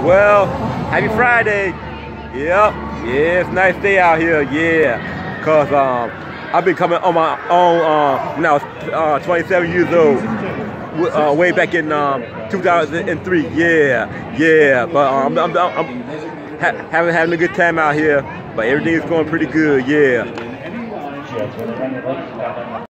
Well, happy Friday. Yep. Yeah, it's nice day out here. Yeah. Cause um, I've been coming on my own uh, when I was uh, 27 years old. Uh, way back in um, 2003. Yeah, yeah. But um, I'm, I'm, I'm ha having having a good time out here. But everything is going pretty good. Yeah.